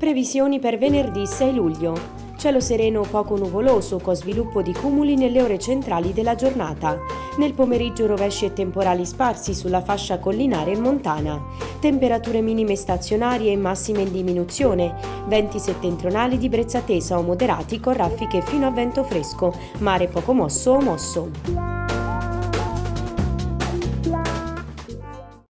Previsioni per venerdì 6 luglio. Cielo sereno poco nuvoloso con sviluppo di cumuli nelle ore centrali della giornata. Nel pomeriggio rovesci e temporali sparsi sulla fascia collinare e montana. Temperature minime stazionarie e massime in diminuzione. Venti settentrionali di brezza tesa o moderati con raffiche fino a vento fresco. Mare poco mosso o mosso.